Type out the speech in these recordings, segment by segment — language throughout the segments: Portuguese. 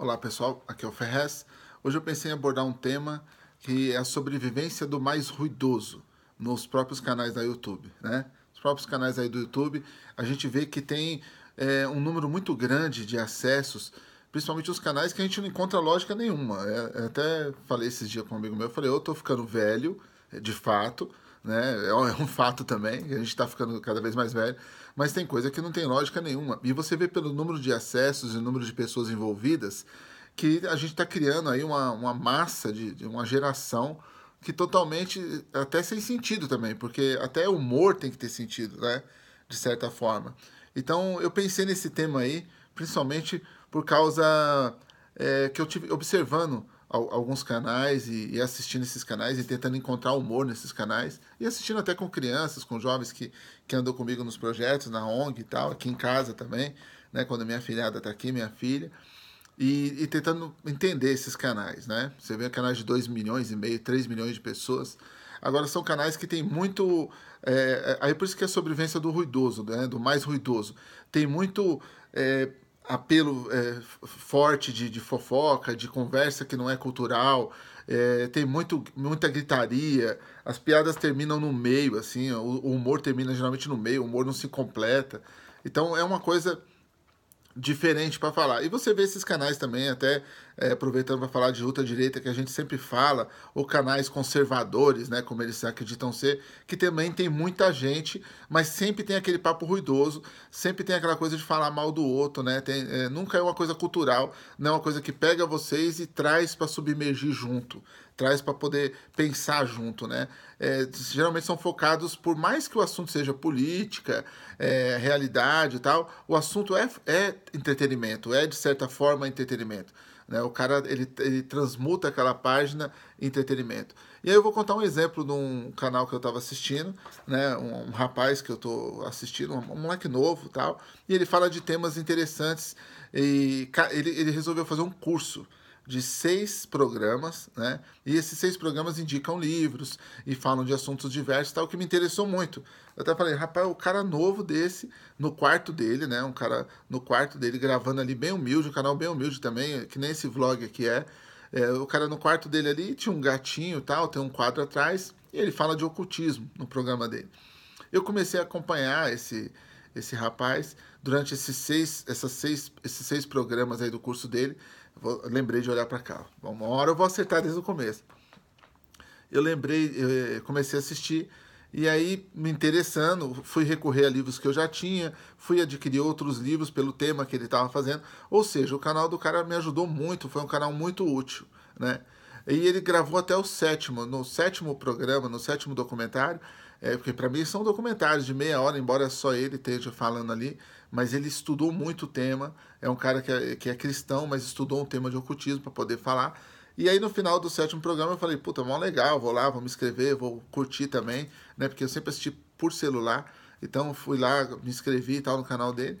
Olá pessoal, aqui é o Ferrez. Hoje eu pensei em abordar um tema que é a sobrevivência do mais ruidoso nos próprios canais da YouTube, né? Os próprios canais aí do YouTube, a gente vê que tem é, um número muito grande de acessos, principalmente os canais que a gente não encontra lógica nenhuma. É, até falei esses dias com um amigo meu, eu falei, eu tô ficando velho, de fato, né? É, é um fato também, a gente está ficando cada vez mais velho, mas tem coisa que não tem lógica nenhuma. E você vê pelo número de acessos e número de pessoas envolvidas que a gente está criando aí uma, uma massa de, de uma geração que totalmente até sem sentido também, porque até humor tem que ter sentido, né? De certa forma. Então eu pensei nesse tema aí, principalmente por causa é, que eu tive observando alguns canais e, e, assistindo esses canais e tentando encontrar humor nesses canais e assistindo até com crianças, com jovens que, que andam comigo nos projetos, na ONG e tal, aqui em casa também, né, quando minha filhada está aqui, minha filha, e, e, tentando entender esses canais, né? Você vê canais de 2 milhões e meio, 3 milhões de pessoas. Agora são canais que tem muito. É, é, aí por isso que é a sobrevivência do ruidoso, né? do mais ruidoso. Tem muito. É, apelo é, forte de, de, fofoca, de conversa que não é cultural, é, tem muito, muita gritaria, as piadas terminam no meio, assim, o, o, humor termina geralmente no meio, o humor não se completa. Então é uma coisa diferente para falar. E você vê esses canais também, até é, aproveitando para falar de ultra-direita, que a gente sempre fala, ou canais conservadores, né, como eles acreditam ser, que também tem muita gente, mas sempre tem aquele papo ruidoso, sempre tem aquela coisa de falar mal do outro, né, tem, é, nunca é uma coisa cultural, não é uma coisa que pega vocês e traz para submergir junto traz para poder pensar junto, né? É, geralmente são focados, por mais que o assunto seja política, é, realidade e tal, o assunto é, é entretenimento, é de certa forma entretenimento. Né? O cara ele, ele transmuta aquela página em entretenimento. E aí eu vou contar um exemplo de um canal que eu estava assistindo, né? Um, um, rapaz que eu estou assistindo, um, um moleque novo tal, e ele fala de temas interessantes e ele, ele resolveu fazer um curso de seis programas, né? E esses seis programas indicam livros e falam de assuntos diversos, tal, que me interessou muito. Eu até falei, rapaz, o cara novo desse, no quarto dele, né? Um cara no quarto dele, gravando ali bem humilde, um canal bem humilde também, que nem esse vlog aqui é. é o cara no quarto dele ali tinha um gatinho tal, tem um quadro atrás, e ele fala de ocultismo no programa dele. Eu comecei a acompanhar esse, esse rapaz durante esses seis, essas seis, esses seis programas aí do curso dele Vou, lembrei de olhar para cá. Uma hora eu vou acertar desde o começo. Eu lembrei, eu comecei a assistir e aí, me interessando, fui recorrer a livros que eu já tinha, fui adquirir outros livros pelo tema que ele estava fazendo. Ou seja, o canal do cara me ajudou muito, foi um canal muito útil, né? E ele gravou até o sétimo, no sétimo programa, no sétimo documentário, é, porque para mim são documentários de meia hora, embora só ele esteja falando ali, mas ele estudou muito o tema. É um cara que é, que é cristão, mas estudou um tema de ocultismo para poder falar. E aí no final do sétimo programa eu falei, puta, mó legal, vou lá, vou me inscrever, vou curtir também, né? Porque eu sempre assisti por celular. Então fui lá, me inscrevi e tal no canal dele.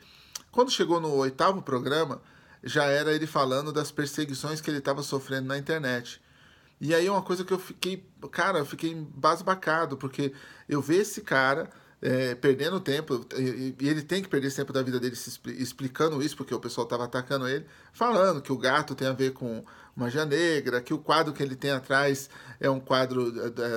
Quando chegou no oitavo programa, já era ele falando das perseguições que ele estava sofrendo na internet. E aí uma coisa que eu fiquei, cara, eu fiquei basbacado, porque eu vi esse cara é, perdendo tempo, e, e, ele tem que perder esse tempo da vida dele se explicando isso, porque o pessoal estava atacando ele, falando que o gato tem a ver com magia negra, que o quadro que ele tem atrás é um quadro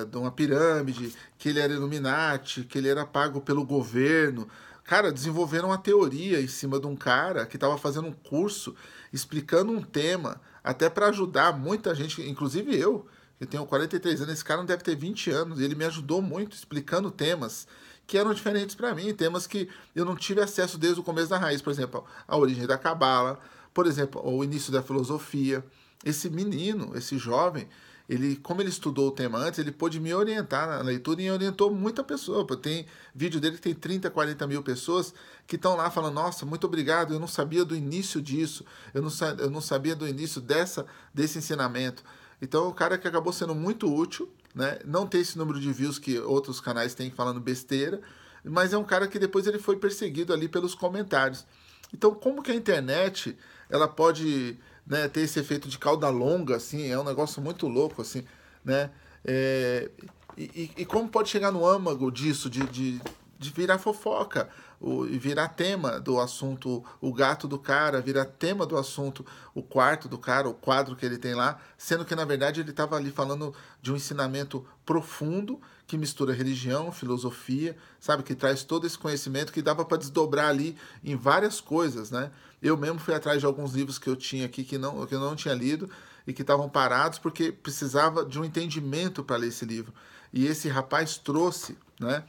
de uma pirâmide, que ele era Illuminati, que ele era pago pelo governo. Cara, desenvolveram uma teoria em cima de um cara que estava fazendo um curso explicando um tema, até para ajudar muita gente, inclusive eu, eu tenho 43 anos, esse cara não deve ter 20 anos, e ele me ajudou muito explicando temas que eram diferentes para mim, temas que eu não tive acesso desde o começo da raiz, por exemplo, a origem da cabala, por exemplo, o início da filosofia. Esse menino, esse jovem, ele, como ele estudou o tema antes, ele pôde me orientar na leitura e orientou muita pessoa. Tem vídeo dele que tem 30, 40 mil pessoas que estão lá falando, nossa, muito obrigado, eu não sabia do início disso, eu não, eu não sabia do início dessa, desse ensinamento. Então, o cara que acabou sendo muito útil, né? Não tem esse número de views que outros canais têm falando besteira, mas é um cara que depois ele foi perseguido ali pelos comentários. Então, como que a internet ela pode né, ter esse efeito de cauda longa, assim, é um negócio muito louco, assim, né? É, e, e, como pode chegar no âmago disso, de, de, de virar fofoca, o, virar tema do assunto, o gato do cara, virar tema do assunto, o quarto do cara, o quadro que ele tem lá, sendo que na verdade ele estava ali falando de um ensinamento profundo que mistura religião, filosofia, sabe, que traz todo esse conhecimento que dava para desdobrar ali em várias coisas, né? Eu mesmo fui atrás de alguns livros que eu tinha aqui que não que eu não tinha lido e que estavam parados porque precisava de um entendimento para ler esse livro. E esse rapaz trouxe, né?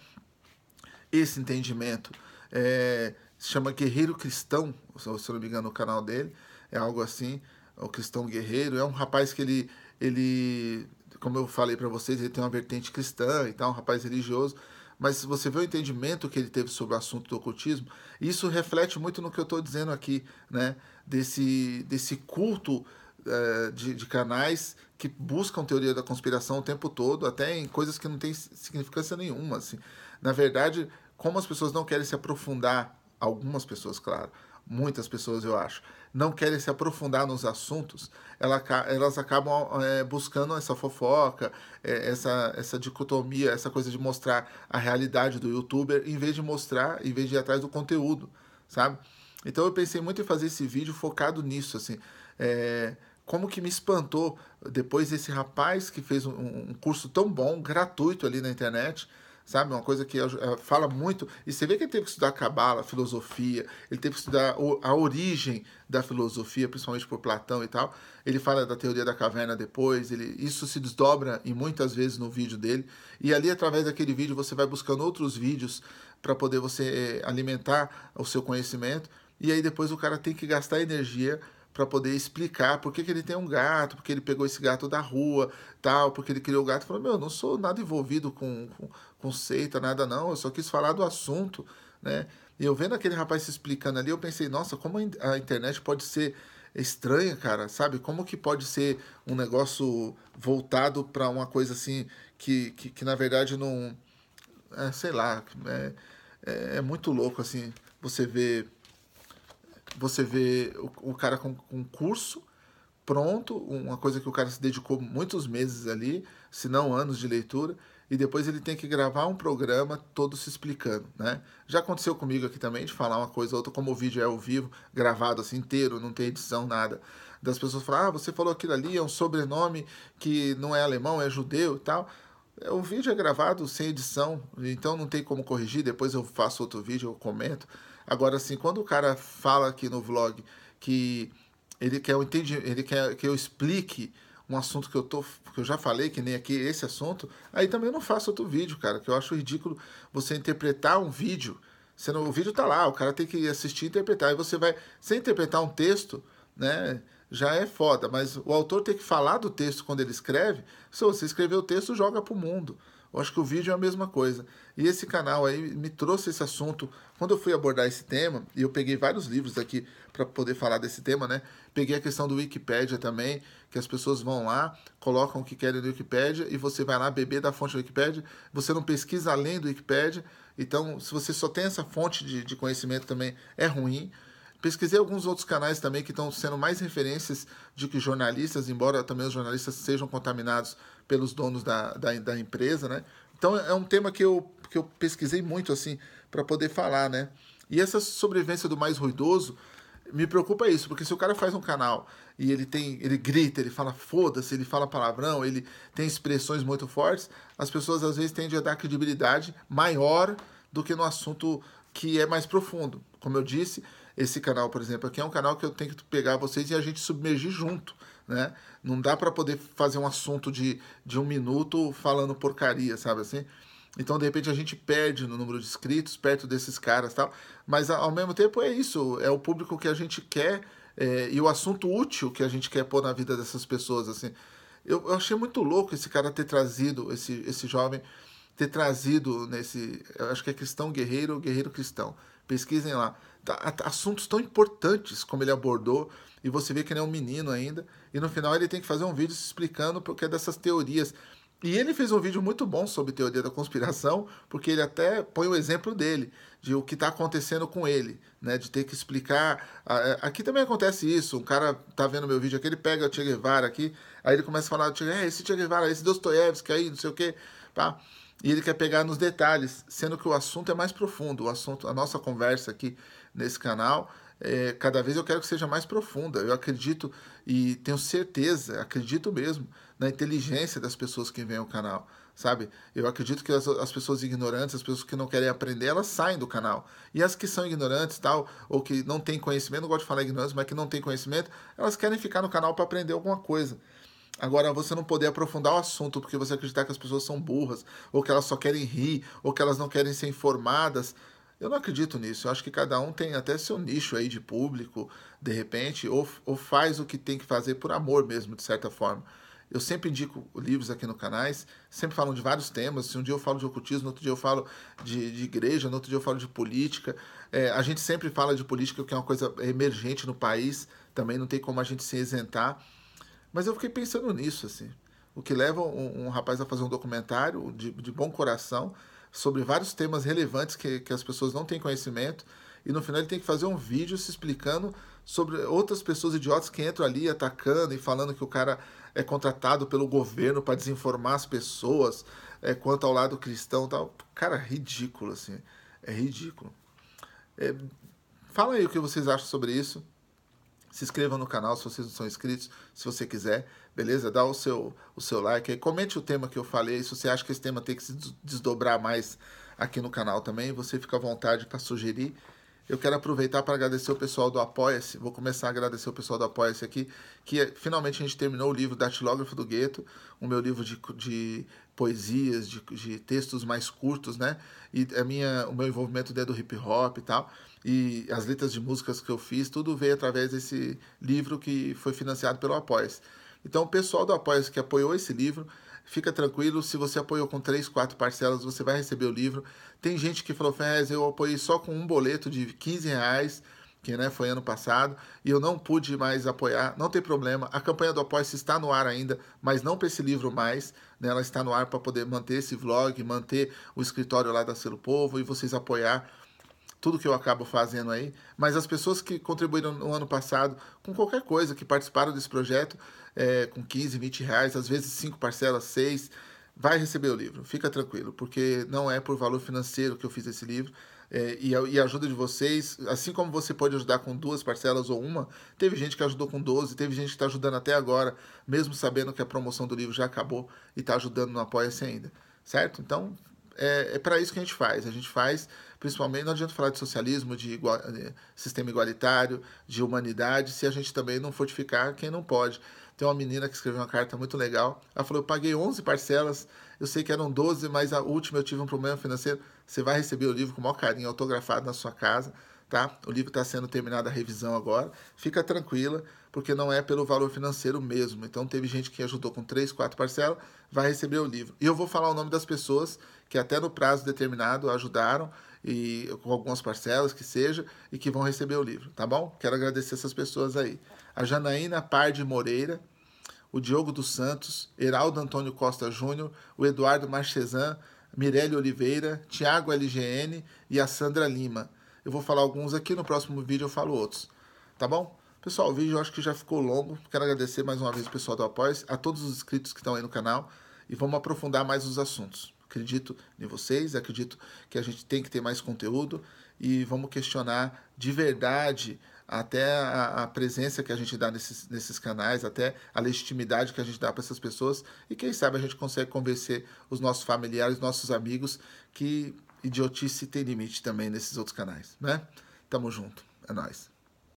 Esse entendimento é, se chama Guerreiro Cristão, se eu não me engano, o canal dele, é algo assim, o Cristão Guerreiro. É um rapaz que ele, ele como eu falei para vocês, ele tem uma vertente cristã e tal, um rapaz religioso, mas você vê o entendimento que ele teve sobre o assunto do ocultismo, isso reflete muito no que eu estou dizendo aqui, né? Desse, desse culto é, de, de, canais que buscam teoria da conspiração o tempo todo, até em coisas que não têm significância nenhuma. Assim. Na verdade, como as pessoas não querem se aprofundar, algumas pessoas, claro, muitas pessoas eu acho, não querem se aprofundar nos assuntos, elas acabam é, buscando essa fofoca, é, essa, essa dicotomia, essa coisa de mostrar a realidade do youtuber, em vez de mostrar, em vez de ir atrás do conteúdo, sabe? Então eu pensei muito em fazer esse vídeo focado nisso, assim. É, como que me espantou depois esse rapaz que fez um, um curso tão bom, gratuito ali na internet, sabe? Uma coisa que fala muito. E você vê que ele teve que estudar cabala, filosofia, ele teve que estudar a origem da filosofia, principalmente por Platão e tal. Ele fala da teoria da caverna depois, ele, isso se desdobra e muitas vezes no vídeo dele. E ali, através daquele vídeo, você vai buscando outros vídeos para poder você eh, alimentar o seu conhecimento. E aí depois o cara tem que gastar energia para poder explicar por que, que ele tem um gato, porque ele pegou esse gato da rua, tal, porque ele criou o gato. Falou, meu, não sou nada envolvido com, com, com seita, nada não, eu só quis falar do assunto, né? E eu vendo aquele rapaz se explicando ali, eu pensei, nossa, como a internet pode ser estranha, cara, sabe? Como que pode ser um negócio voltado para uma coisa assim que, que, que, na verdade não. É, sei lá, é, é, é muito louco assim. Você vê você vê o, o cara com, um curso pronto, uma coisa que o cara se dedicou muitos meses ali, se não anos de leitura, e depois ele tem que gravar um programa todo se explicando, né? Já aconteceu comigo aqui também de falar uma coisa ou outra, como o vídeo é ao vivo, gravado assim inteiro, não tem edição, nada. Das pessoas falar, ah, você falou aquilo ali, é um sobrenome que não é alemão, é judeu e tal. O vídeo é gravado sem edição, então não tem como corrigir, depois eu faço outro vídeo, eu comento. Agora, assim, quando o cara fala aqui no vlog que ele quer, eu entendi, ele quer que eu explique um assunto que eu, tô, que eu já falei, que nem aqui esse assunto, aí também não faço outro vídeo, cara, que eu acho ridículo você interpretar um vídeo. Sendo, o vídeo tá lá, o cara tem que assistir e interpretar. E você vai, sem interpretar um texto, né? Já é foda, mas o autor tem que falar do texto quando ele escreve. Se você escrever o texto, joga pro mundo. Eu acho que o vídeo é a mesma coisa. E esse canal aí me trouxe esse assunto. Quando eu fui abordar esse tema, e eu peguei vários livros aqui para poder falar desse tema, né? Peguei a questão do Wikipedia também, que as pessoas vão lá, colocam o que querem no Wikipedia e você vai lá beber da fonte do Wikipedia. Você não pesquisa além do Wikipedia. Então, se você só tem essa fonte de, de conhecimento também, é ruim. Pesquisei alguns outros canais também que estão sendo mais referências de que jornalistas, embora também os jornalistas sejam contaminados pelos donos da, da, da empresa, né? Então é um tema que eu, que eu pesquisei muito assim para poder falar, né? E essa sobrevivência do mais ruidoso me preocupa isso, porque se o cara faz um canal e ele tem, ele grita, ele fala foda-se, ele fala palavrão, ele tem expressões muito fortes, as pessoas às vezes tendem a dar credibilidade maior do que no assunto que é mais profundo. Como eu disse, esse canal, por exemplo, aqui é um canal que eu tenho que pegar vocês e a gente submergir junto, né? Não dá para poder fazer um assunto de, de um minuto falando porcaria, sabe assim? Então, de repente, a gente perde no número de inscritos perto desses caras tal. Mas, ao mesmo tempo, é isso. É o público que a gente quer é, e o assunto útil que a gente quer pôr na vida dessas pessoas, assim. Eu, eu achei muito louco esse cara ter trazido, esse, esse jovem, ter trazido nesse... Acho que é cristão guerreiro ou guerreiro cristão. Pesquisem lá. Assuntos tão importantes como ele abordou e você vê que ele é um menino ainda, e no final ele tem que fazer um vídeo explicando porque é dessas teorias. E ele fez um vídeo muito bom sobre teoria da conspiração, porque ele até põe o exemplo dele, de o que está acontecendo com ele, né? De ter que explicar. É, aqui também acontece isso. Um cara tá vendo meu vídeo aqui, ele pega o Che Guevara aqui, aí ele começa a falar, é, esse Che Guevara, esse Dostoiévski aí, não sei o quê. Tá? E ele quer pegar nos detalhes, sendo que o assunto é mais profundo. O assunto, a nossa conversa aqui nesse canal, é, cada vez eu quero que seja mais profunda. Eu acredito e tenho certeza, acredito mesmo, na inteligência das pessoas que vêm ao canal sabe? Eu acredito que as, as, pessoas ignorantes, as pessoas que não querem aprender, elas saem do canal. E as que são ignorantes, tal, ou que não têm conhecimento, não gosto de falar ignorantes, mas que não têm conhecimento, elas querem ficar no canal para aprender alguma coisa. Agora, você não poder aprofundar o assunto porque você acreditar que as pessoas são burras, ou que elas só querem rir, ou que elas não querem ser informadas. Eu não acredito nisso. Eu acho que cada um tem até seu nicho aí de público, de repente, ou, ou faz o que tem que fazer por amor mesmo, de certa forma. Eu sempre indico livros aqui no canais, sempre falam de vários temas. Se um dia eu falo de ocultismo, outro dia eu falo de, de igreja, no outro dia eu falo de política. É, a gente sempre fala de política, que é uma coisa emergente no país, também não tem como a gente se isentar. Mas eu fiquei pensando nisso, assim. O que leva um, um rapaz a fazer um documentário de, de bom coração sobre vários temas relevantes que, que as pessoas não têm conhecimento e no final ele tem que fazer um vídeo se explicando sobre outras pessoas idiotas que entram ali atacando e falando que o cara é contratado pelo governo para desinformar as pessoas é, quanto ao lado cristão tal. Cara, ridículo, assim. É ridículo. É, fala aí o que vocês acham sobre isso. Se inscrevam no canal se vocês não são inscritos, se você quiser, beleza? Dá o seu, o seu like aí. Comente o tema que eu falei. Se você acha que esse tema tem que se desdobrar mais aqui no canal também, você fica à vontade para sugerir. Eu quero aproveitar para agradecer o pessoal do Apoia-se. Vou começar a agradecer o pessoal do Apoia-se aqui, que é, finalmente a gente terminou o livro Datilógrafo do Gueto, o meu livro de, de poesias, de, de, textos mais curtos, né? E a minha, o meu envolvimento dentro do hip hop e tal. E as letras de músicas que eu fiz, tudo veio através desse livro que foi financiado pelo Apoia-se. Então, o pessoal do Apoia-se que apoiou esse livro, Fica tranquilo, se você apoiou com três, quatro parcelas, você vai receber o livro. Tem gente que falou, Ferrez, eu apoiei só com um boleto de 15 reais, que né, foi ano passado, e eu não pude mais apoiar. Não tem problema, a campanha do Apoia-se está no ar ainda, mas não para esse livro mais. Né, ela está no ar para poder manter esse vlog, manter o escritório lá da Selo Povo e vocês apoiar tudo que eu acabo fazendo aí. Mas as pessoas que contribuíram no ano passado com qualquer coisa, que participaram desse projeto, é, com 15, 20 reais, às vezes cinco parcelas, seis, vai receber o livro. Fica tranquilo, porque não é por valor financeiro que eu fiz esse livro. É, e, e a ajuda de vocês, assim como você pode ajudar com duas parcelas ou uma, teve gente que ajudou com 12, teve gente que está ajudando até agora, mesmo sabendo que a promoção do livro já acabou e está ajudando no Apoia-se ainda. Certo? Então, é, é para isso que a gente faz. A gente faz, principalmente, não adianta falar de socialismo, de igual, de sistema igualitário, de humanidade, se a gente também não fortificar quem não pode. Tem uma menina que escreveu uma carta muito legal. Ela falou: Eu paguei 11 parcelas, eu sei que eram 12, mas a última eu tive um problema financeiro. Você vai receber o livro com o maior carinho, autografado na sua casa. Tá? O livro está sendo terminada a revisão agora. Fica tranquila, porque não é pelo valor financeiro mesmo. Então, teve gente que ajudou com 3, 4 parcelas, vai receber o livro. E eu vou falar o nome das pessoas que até no prazo determinado ajudaram e com algumas parcelas que seja e que vão receber o livro, tá bom? Quero agradecer essas pessoas aí. A Janaína Parde Moreira, o Diogo dos Santos, Heraldo Antônio Costa Júnior, o Eduardo Marchesan, Mirelle Oliveira, Tiago LGN e a Sandra Lima. Eu vou falar alguns aqui, no próximo vídeo eu falo outros. Tá bom? Pessoal, o vídeo eu acho que já ficou longo. Quero agradecer mais uma vez o pessoal do Apoio, a todos os inscritos que estão aí no canal e vamos aprofundar mais os assuntos. Acredito em vocês, acredito que a gente tem que ter mais conteúdo e vamos questionar de verdade até a, a, presença que a gente dá nesses, nesses canais, até a legitimidade que a gente dá para essas pessoas e quem sabe a gente consegue convencer os nossos familiares, nossos amigos que idiotice tem limite também nesses outros canais, né? Tamo junto, é nóis.